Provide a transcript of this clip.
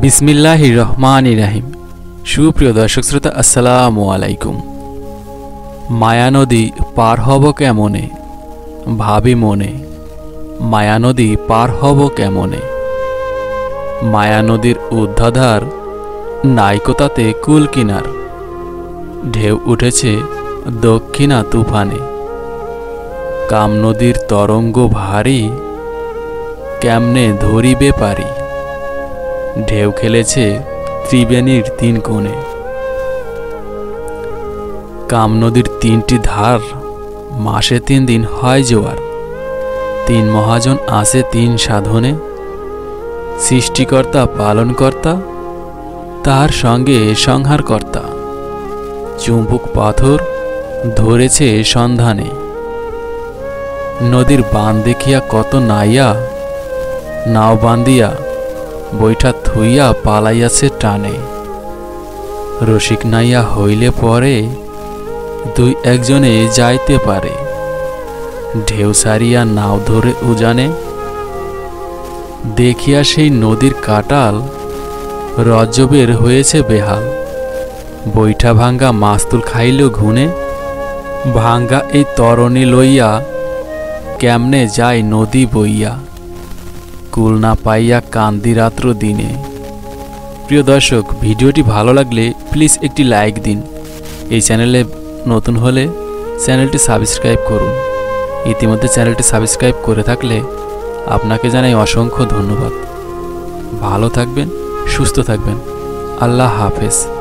বিসমিল্লাহ রহমান ইরাহিম সুপ্রিয় দর্শক শ্রোতা, আসসালামু আলাইকুম। মায়া নদী পার হব কেমনে? ভাবি মনে, মায়া নদী পার হব কেমনে? মায়ানদীর উদ্ধাধার নাইকতাতে কুল কিনার। ঢেউ উঠেছে দক্ষিণা তুফানে। কাম নদীর তরঙ্গ ভারী, কেমনে ধরিবে পারি? ঢেউ খেলেছে ত্রিবেণীর তিন কোণে। কাম নদীর তিনটি ধার, মাসে তিন দিন হয় জোয়ার। তিন মহাজন আসে তিন সাধনে। সৃষ্টিকর্তা, পালনকর্তা, তার সঙ্গে সংহারকর্তা। চুম্বুক পাথর ধরেছে সন্ধানে। নদীর বান দেখিয়া কত নাইয়া, নাও বান্দিয়া বৈঠা থুইয়া পালাইয়াছে টানে। রসিক নাইয়া হইলে পরে দুই একজনে যাইতে পারে। ঢেউ সারিয়া নাও ধরে উজানে। দেখিয়া সেই নদীর কাটাল রজ্জবের হয়েছে বেহাল। বৈঠা ভাঙ্গা মাস্তুল খাইল ঘুনে ভাঙ্গা এই তরণী লইয়া কেমনে যায় নদী বইয়া। কুল না পাইয়া কান্দি রাত্র দিনে। প্রিয় দর্শক, ভিডিওটি ভালো লাগলে প্লিজ একটি লাইক দিন। এই চ্যানেলে নতুন হলে চ্যানেলটি সাবস্ক্রাইব করুন। ইতিমধ্যে চ্যানেলটি সাবস্ক্রাইব করে থাকলে আপনাকে জানাই অসংখ্য ধন্যবাদ। ভালো থাকবেন, সুস্থ থাকবেন। আল্লাহ হাফেজ।